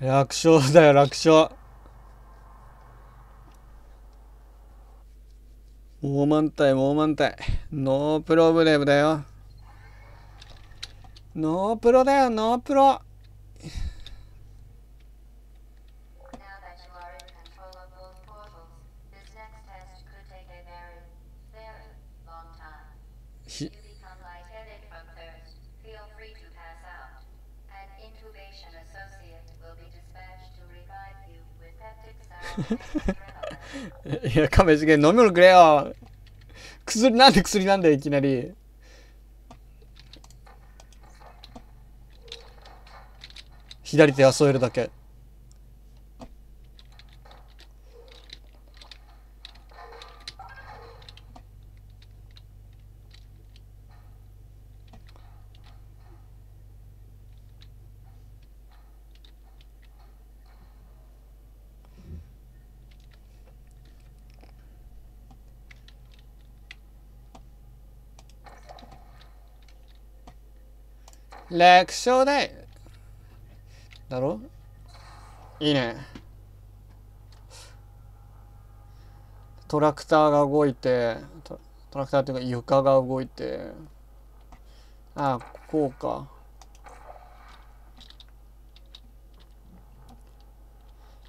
楽勝だよ楽勝。もう満体もう満体ノープロブレムだよ。ノープロだよノープロ。いや亀次元飲み物くれよ。薬なんで薬なんだよいきなり。左手は添えるだけ。楽勝だい。だろ？いいね。トラクターが動いてトトラクターっていうか床が動いて。ああこうか。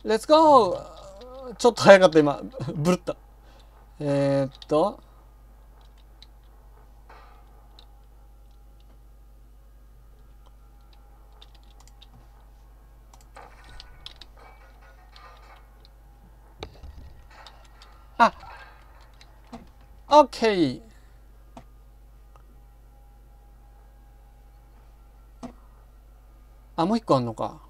レッツゴーちょっと早かった今。ブルったえー、っと。OK あもう一個あんのか。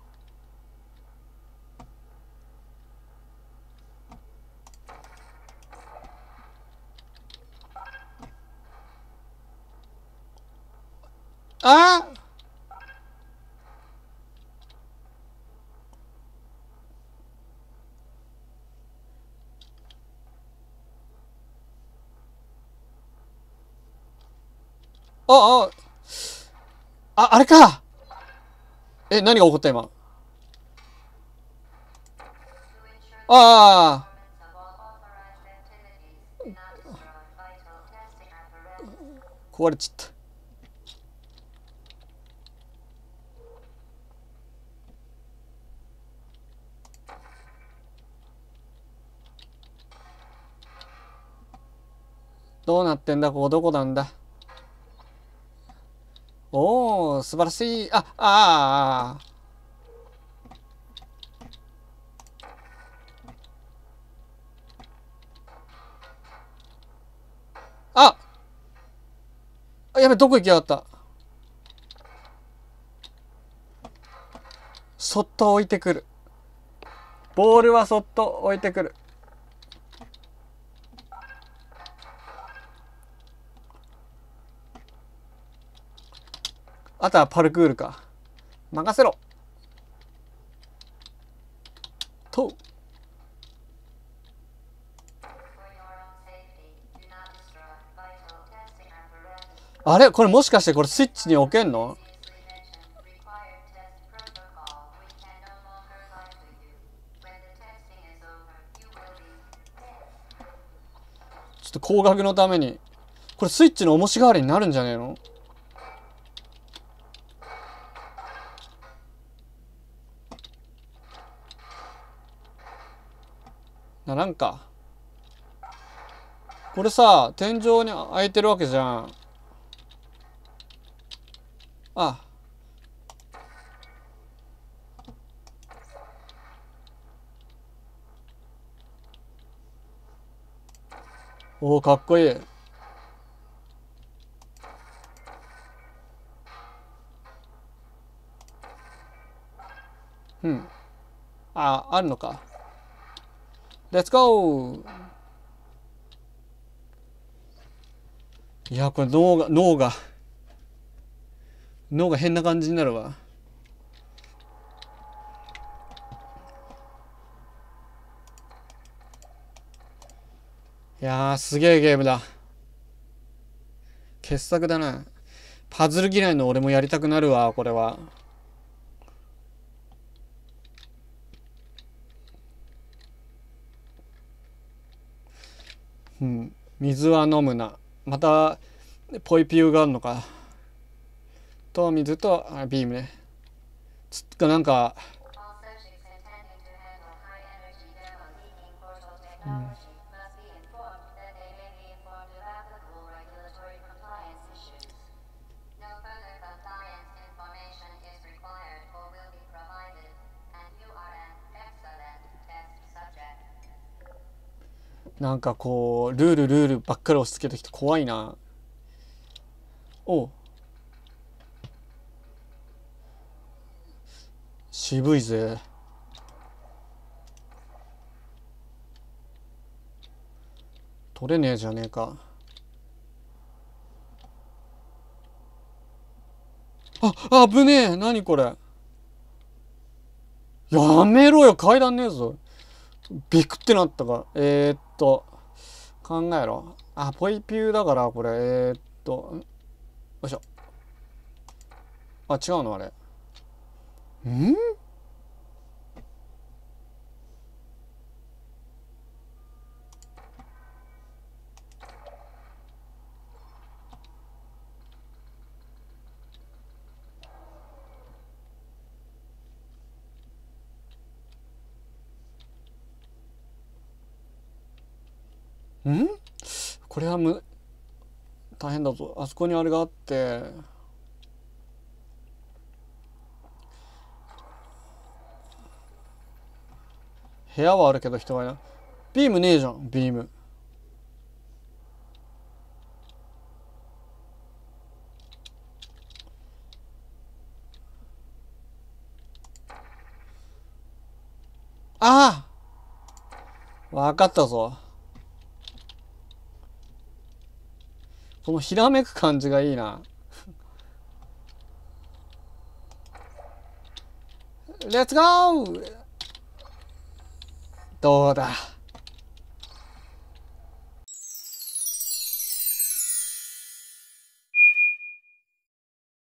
ああ、あ、あ、あれかえ、何が起こった今？ああ。壊れちゃった。どうなってんだここどこなんだ？素晴らしい。あああああやべどこ行きやがった。そっと置いてくる。ボールはそっと置いてくる。あとはパルクールか。任せろ。と。あれ？これもしかしてこれスイッチに置けんの？ちょっと高額のために。これスイッチの重し代わりになるんじゃねえの？ならんか。これさ天井に開いてるわけじゃん。あ。おおかっこいい。うん。ああるのか。レッツゴーいやこれ脳が脳が脳が変な感じになるわ。いやすげえゲームだ。傑作だな。パズル嫌いの俺もやりたくなるわこれは。うん。水は飲むな。またポイピューがあるのか。と水とあビームね。つっかなんかうん。なんかこうルールルールばっかり押し付けてきて怖いな。お渋いぜ。取れねえじゃねえか。あ危ねえ。何これ。やめろよ。階段ねえぞ。ビクってなったか。えー、っと、考えろ。あ、ポイピューだから、これ。えー、っと、よいしょ。あ、違うのあれ。ん？ん？これはむ大変だぞ。あそこにあれがあって。部屋はあるけど人がいない。ビームねえじゃんビーム。ああわかったぞ。このひらめく感じがいいな。レッツゴーどうだ？